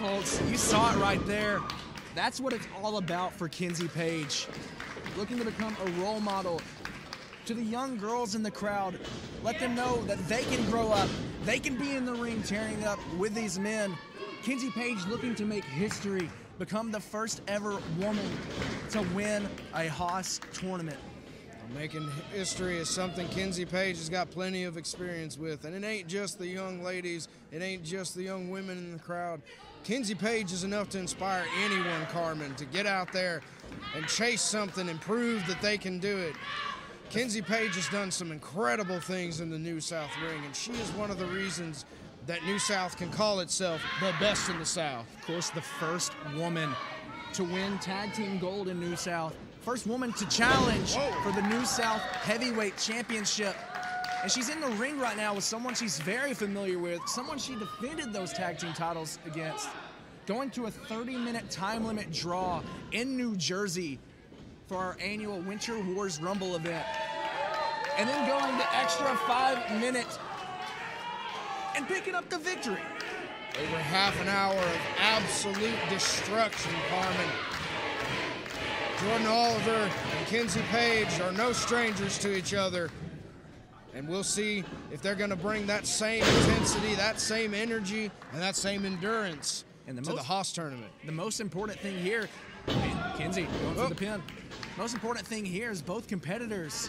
Colts. You saw it right there. That's what it's all about for Kenzie Paige. Looking to become a role model to the young girls in the crowd. Let them know that they can grow up. They can be in the ring tearing up with these men. Kenzie Paige looking to make history, become the first ever woman to win a Haas tournament. Making history is something Kenzie Paige has got plenty of experience with. And it ain't just the young ladies, it ain't just the young women in the crowd. Kenzie Paige is enough to inspire anyone, Carmen, to get out there and chase something and prove that they can do it. Kenzie Paige has done some incredible things in the New South ring, and she is one of the reasons that New South can call itself the best in the South. Of course, the first woman to win tag team gold in New South First woman to challenge for the New South Heavyweight Championship. And she's in the ring right now with someone she's very familiar with, someone she defended those tag team titles against. Going to a 30 minute time limit draw in New Jersey for our annual Winter Wars Rumble event. And then going the extra five minutes and picking up the victory. Over half an hour of absolute destruction, Carmen. Jordan Oliver and Kenzie Paige are no strangers to each other. And we'll see if they're going to bring that same intensity, that same energy, and that same endurance and the to most, the Haas tournament. The most important thing here, Kenzie going for oh. the pin. Most important thing here is both competitors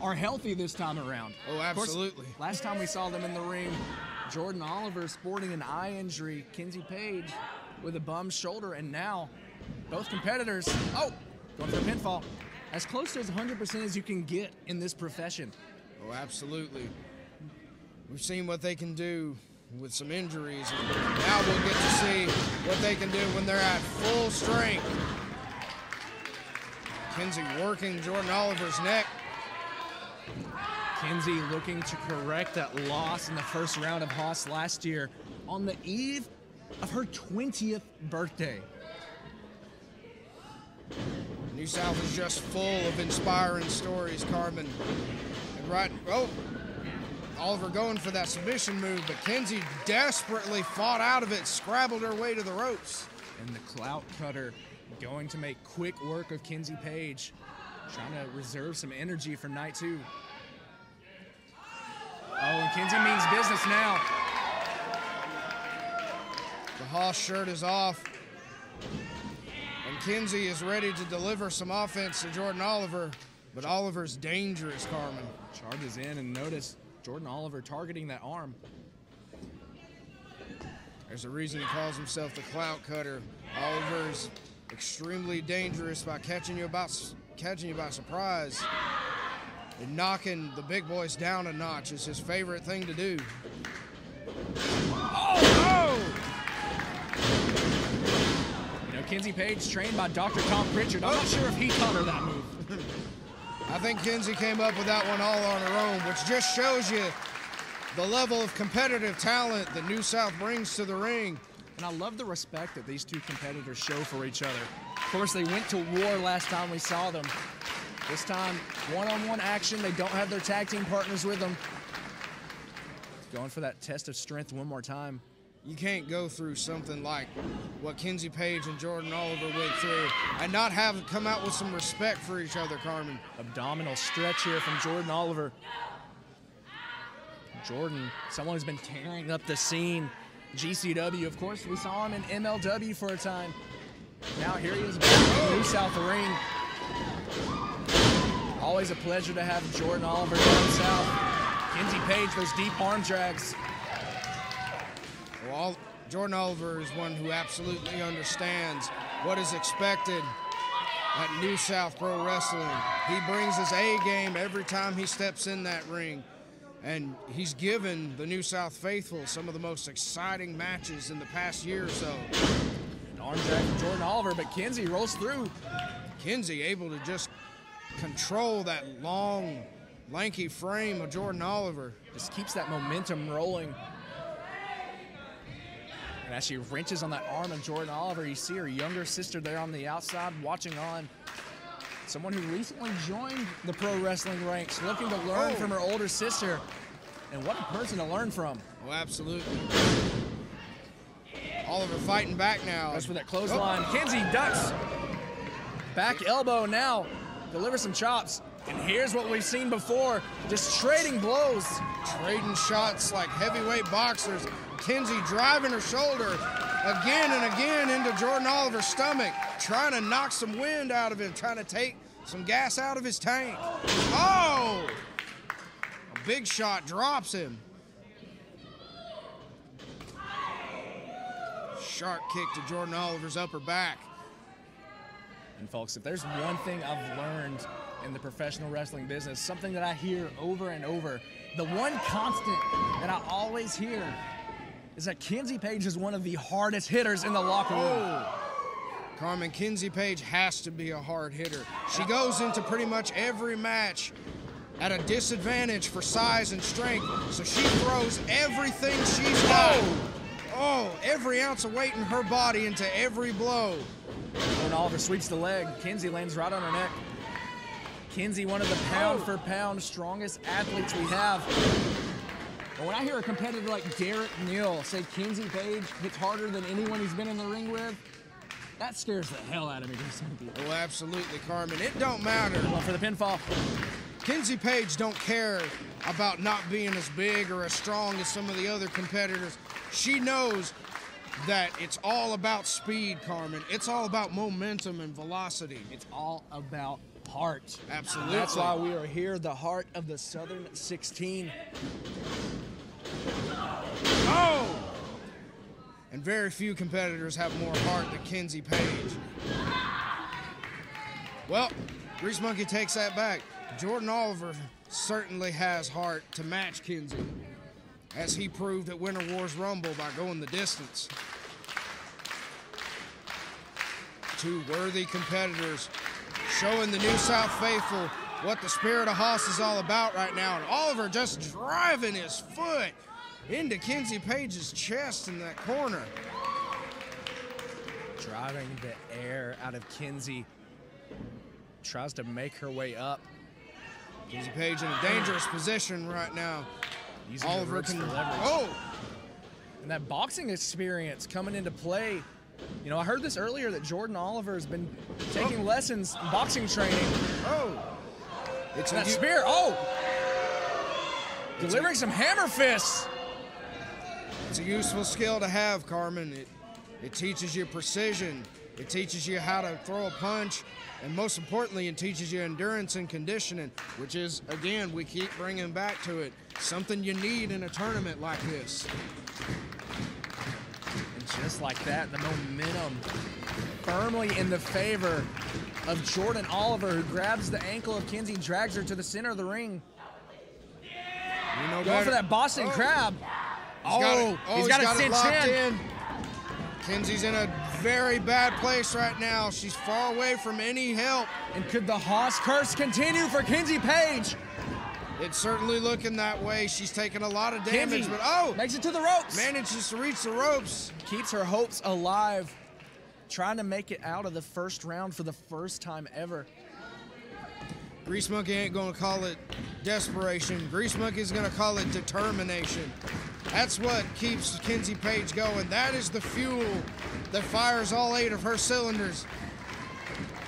are healthy this time around. Oh, absolutely. Course, last time we saw them in the ring, Jordan Oliver sporting an eye injury, Kenzie Paige with a bum shoulder, and now both competitors. Oh, going for a pinfall. As close to as 100% as you can get in this profession. Oh, absolutely. We've seen what they can do with some injuries. Now we'll get to see what they can do when they're at full strength. Kenzie working Jordan Oliver's neck. Kenzie looking to correct that loss in the first round of Haas last year on the eve of her 20th birthday. New South is just full of inspiring stories, Carmen. Right, oh, Oliver going for that submission move, but Kenzie desperately fought out of it, scrabbled her way to the ropes. And the clout cutter going to make quick work of Kenzie Paige, trying to reserve some energy for night two. Oh, and Kenzie means business now. The Haas shirt is off. And Kenzie is ready to deliver some offense to Jordan Oliver, but Oliver's dangerous, Carmen. Charges in and notice Jordan Oliver targeting that arm. There's a reason he calls himself the clout cutter. Oliver's extremely dangerous by catching you about catching you by surprise. And knocking the big boys down a notch is his favorite thing to do. Oh! No! You know, Kenzie Paige, trained by Dr. Tom Prichard. I'm not sure if he taught her that move. I think Kenzie came up with that one all on her own, which just shows you the level of competitive talent that New South brings to the ring. And I love the respect that these two competitors show for each other. Of course, they went to war last time we saw them. This time, one-on-one -on -one action. They don't have their tag team partners with them. Going for that test of strength one more time you can't go through something like what Kenzie Paige and Jordan Oliver went through and not have come out with some respect for each other, Carmen. Abdominal stretch here from Jordan Oliver. Jordan, someone who's been tearing up the scene. GCW, of course, we saw him in MLW for a time. Now here he is back in New South Ring. Always a pleasure to have Jordan Oliver down south. Kenzie Paige, those deep arm drags. Well, Jordan Oliver is one who absolutely understands what is expected at New South Pro Wrestling. He brings his A game every time he steps in that ring. And he's given the New South faithful some of the most exciting matches in the past year or so. An arm drag from Jordan Oliver, but Kenzie rolls through. Kenzie able to just control that long, lanky frame of Jordan Oliver. Just keeps that momentum rolling. And as she wrenches on that arm of Jordan Oliver, you see her younger sister there on the outside watching on. Someone who recently joined the pro wrestling ranks, looking to learn oh. from her older sister. And what a person to learn from. Oh, absolutely. Oliver fighting back now. That's for that clothesline. Oh. Kenzie ducks. Back elbow now. Delivers some chops. And here's what we've seen before. Just trading blows. Trading shots like heavyweight boxers. Kenzie driving her shoulder again and again into Jordan Oliver's stomach, trying to knock some wind out of him, trying to take some gas out of his tank. Oh! A big shot drops him. Sharp kick to Jordan Oliver's upper back. And folks, if there's one thing I've learned in the professional wrestling business, something that I hear over and over, the one constant that I always hear is that Kenzie Paige is one of the hardest hitters in the locker room. Oh. Carmen Kenzie Paige has to be a hard hitter. She goes into pretty much every match at a disadvantage for size and strength, so she throws everything she's got. Oh, oh every ounce of weight in her body into every blow. When Oliver sweeps the leg, Kenzie lands right on her neck. Kenzie, one of the pound for pound strongest athletes we have. But when I hear a competitor like Derek Neal say Kenzie Paige hits harder than anyone he's been in the ring with, that scares the hell out of me. Oh, absolutely, Carmen. It don't matter. Well, for the pinfall. Kenzie Paige don't care about not being as big or as strong as some of the other competitors. She knows that it's all about speed, Carmen. It's all about momentum and velocity. It's all about heart. Absolutely. That's why we are here, the heart of the Southern 16. Oh! And very few competitors have more heart than Kenzie Paige. Well, Grease Monkey takes that back. Jordan Oliver certainly has heart to match Kenzie, as he proved at Winter Wars Rumble by going the distance. Two worthy competitors showing the New South faithful what the spirit of Haas is all about right now. And Oliver just driving his foot into Kenzie Paige's chest in that corner. Driving the air out of Kenzie. Tries to make her way up. Kenzie Paige in a dangerous position right now. Using Oliver can. Oh! And that boxing experience coming into play. You know, I heard this earlier that Jordan Oliver has been taking oh. lessons in boxing training. Oh! It's that spear. Oh! Delivering some hammer fists. It's a useful skill to have, Carmen. It, it teaches you precision. It teaches you how to throw a punch. And most importantly, it teaches you endurance and conditioning, which is, again, we keep bringing back to it, something you need in a tournament like this. And just like that, the momentum firmly in the favor of Jordan Oliver, who grabs the ankle of Kenzie, drags her to the center of the ring. You know Going for that Boston oh. Crab. He's oh, got it, oh, oh he's got, he's got it locked in. Kenzie's in a very bad place right now. She's far away from any help. And could the Haas curse continue for Kenzie Paige? It's certainly looking that way. She's taking a lot of damage, Kenzie but oh! Makes it to the ropes. Manages to reach the ropes. Keeps her hopes alive. Trying to make it out of the first round for the first time ever. Grease Monkey ain't gonna call it desperation. Grease Monkey's gonna call it determination. That's what keeps Kenzie Paige going. That is the fuel that fires all eight of her cylinders.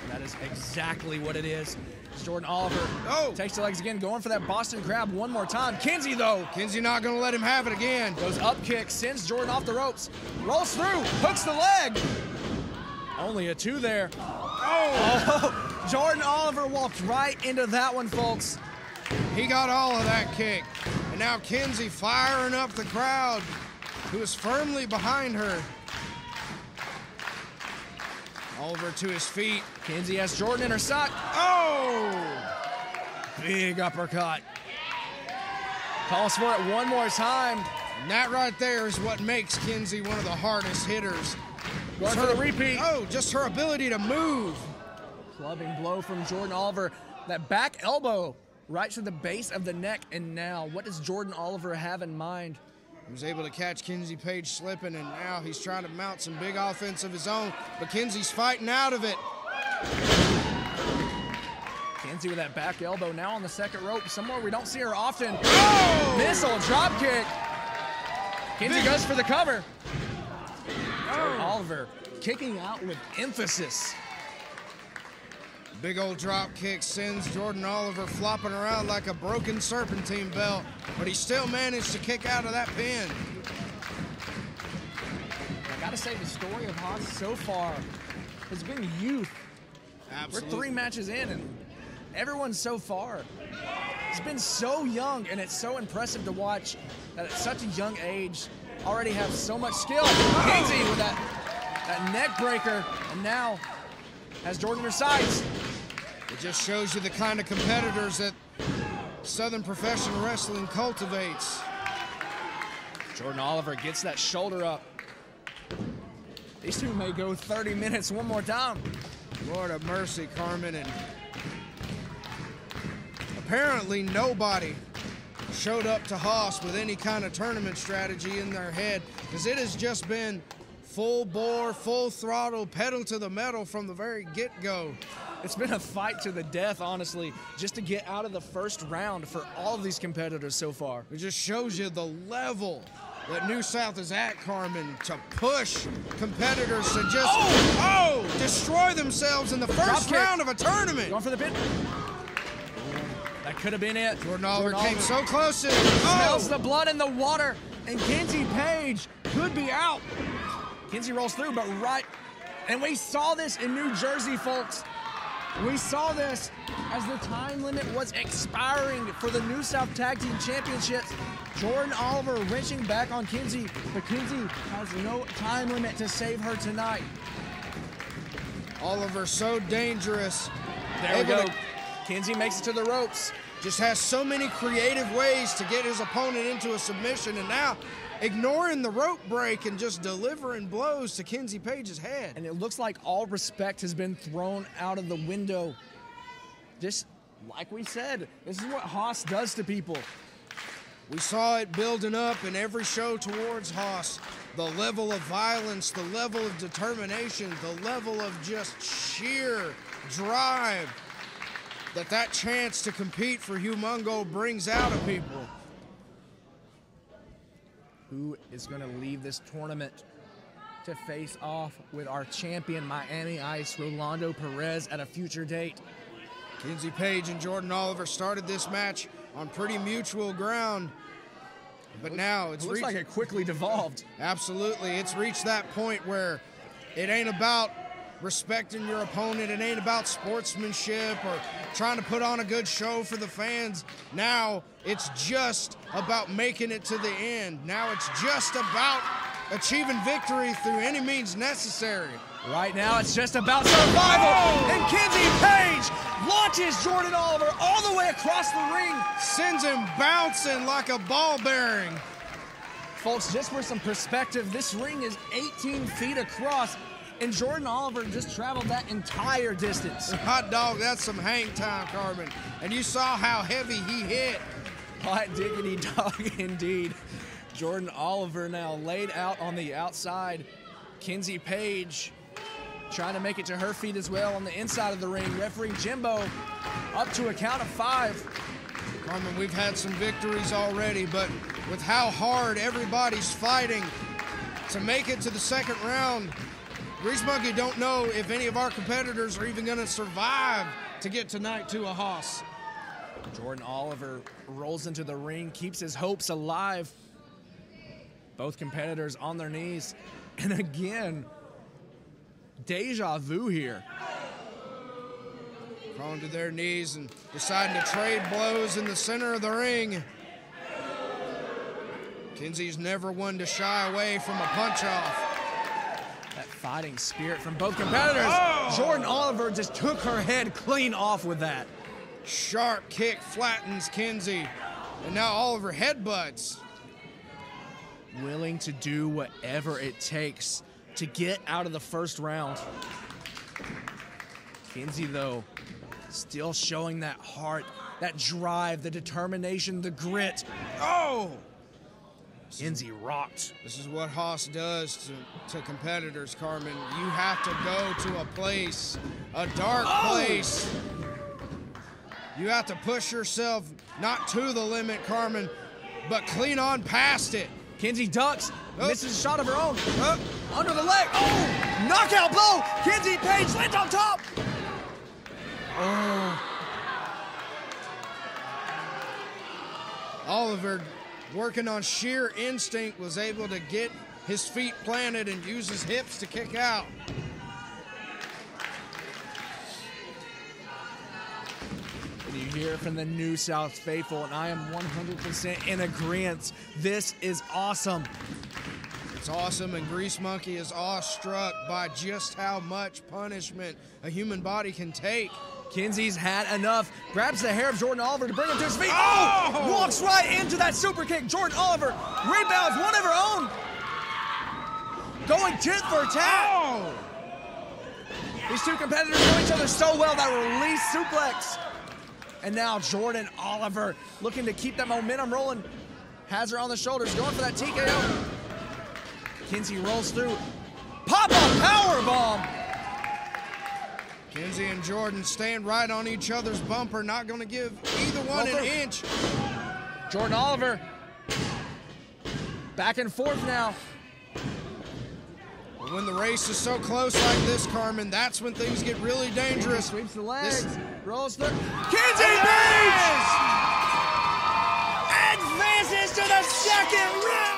That is exactly what it is. Jordan Oliver oh. takes the legs again, going for that Boston Crab one more time. Kenzie, though. Kenzie not going to let him have it again. Goes up kick, sends Jordan off the ropes, rolls through, hooks the leg. Only a two there. Oh. oh. Jordan Oliver walked right into that one, folks. He got all of that kick. And now Kenzie firing up the crowd, who is firmly behind her. Oliver to his feet. Kenzie has Jordan in her sock. Oh! Big uppercut. Calls for it one more time. And that right there is what makes Kenzie one of the hardest hitters. Going for the repeat. Oh, just her ability to move. Clubbing blow from Jordan Oliver. That back elbow right to the base of the neck. And now, what does Jordan Oliver have in mind? He was able to catch Kenzie Paige slipping, and now he's trying to mount some big offense of his own. But Kenzie's fighting out of it. Kenzie with that back elbow now on the second rope. Somewhere we don't see her often. Oh! Missile drop kick. Kenzie goes for the cover. Jordan Oliver kicking out with emphasis. Big old drop kick sends Jordan Oliver flopping around like a broken serpentine belt, but he still managed to kick out of that pin. I gotta say, the story of Haas so far has been youth. Absolutely. We're three matches in, and everyone so far has been so young, and it's so impressive to watch that at such a young age already have so much skill. Oh! Kenzie with that, that neck breaker, and now has Jordan her sights. It just shows you the kind of competitors that Southern Professional Wrestling cultivates. Jordan Oliver gets that shoulder up. These two may go 30 minutes one more time. Lord of mercy, Carmen. And apparently nobody showed up to Haas with any kind of tournament strategy in their head because it has just been full bore, full throttle, pedal to the metal from the very get-go. It's been a fight to the death, honestly, just to get out of the first round for all of these competitors so far. It just shows you the level that New South is at, Carmen, to push competitors to just oh, oh destroy themselves in the first round of a tournament. Going for the pin. That could have been it. Jordan Oliver Jordan came Oliver so close. To, oh. Smells the blood in the water, and Kenzie Paige could be out. Kenzie rolls through, but right, and we saw this in New Jersey, folks. We saw this as the time limit was expiring for the New South Tag Team Championships. Jordan Oliver wrenching back on Kenzie, but Kenzie has no time limit to save her tonight. Oliver so dangerous. There we go. To, Kenzie makes it to the ropes. Just has so many creative ways to get his opponent into a submission, and now ignoring the rope break and just delivering blows to Kenzie Paige's head. And it looks like all respect has been thrown out of the window. Just like we said, this is what Haas does to people. We saw it building up in every show towards Haas. The level of violence, the level of determination, the level of just sheer drive that that chance to compete for Humongo brings out of people who is going to leave this tournament to face off with our champion, Miami Ice, Rolando Perez, at a future date. Kenzie Paige and Jordan Oliver started this match on pretty mutual ground. But looks, now it's it looks reached, like it quickly devolved. Absolutely. It's reached that point where it ain't about respecting your opponent. It ain't about sportsmanship or trying to put on a good show for the fans. Now it's just about making it to the end. Now it's just about achieving victory through any means necessary. Right now it's just about survival. Oh! And Kenzie Paige launches Jordan Oliver all the way across the ring. Sends him bouncing like a ball bearing. Folks, just for some perspective, this ring is 18 feet across and Jordan Oliver just traveled that entire distance. Hot dog, that's some hang time, Carmen. And you saw how heavy he hit. Hot diggity dog, indeed. Jordan Oliver now laid out on the outside. Kenzie Paige trying to make it to her feet as well on the inside of the ring. Referee Jimbo up to a count of five. Carmen, we've had some victories already, but with how hard everybody's fighting to make it to the second round, Grease Monkey don't know if any of our competitors are even going to survive to get tonight to a Haas. Jordan Oliver rolls into the ring, keeps his hopes alive. Both competitors on their knees. And again, deja vu here. Crawling to their knees and deciding to trade blows in the center of the ring. Kenzie's never one to shy away from a punch off fighting spirit from both competitors. Oh! Jordan Oliver just took her head clean off with that. Sharp kick flattens Kenzie. And now Oliver headbutts. Willing to do whatever it takes to get out of the first round. Kenzie, though, still showing that heart, that drive, the determination, the grit. Oh! Kenzie rocked. This is what Haas does to, to competitors, Carmen. You have to go to a place, a dark oh! place. You have to push yourself not to the limit, Carmen, but clean on past it. Kenzie ducks, Oh. misses a shot of her own. Up. Under the leg. Oh! Knockout blow! Kenzie Paige lands on top! Oh. Oliver, working on sheer instinct, was able to get his feet planted and use his hips to kick out. And you hear from the New South faithful, and I am 100% in agreement. This is awesome. It's awesome, and Grease Monkey is awestruck by just how much punishment a human body can take. Kenzie's had enough. Grabs the hair of Jordan Oliver to bring him to his feet. Oh! oh! Walks right into that super kick. Jordan Oliver rebounds one of her own. Going tit for tat. Oh! These two competitors know each other so well that release suplex. And now Jordan Oliver looking to keep that momentum rolling. Has her on the shoulders, going for that TKO. Kenzie rolls through. Pop up power bomb. Kenzie and Jordan stand right on each other's bumper, not going to give either one Roll an inch. Jordan Oliver. Back and forth now. When the race is so close like this, Carmen, that's when things get really dangerous. Sweeps the legs. This- rolls through. Kenzie Paige! Advances to the second round!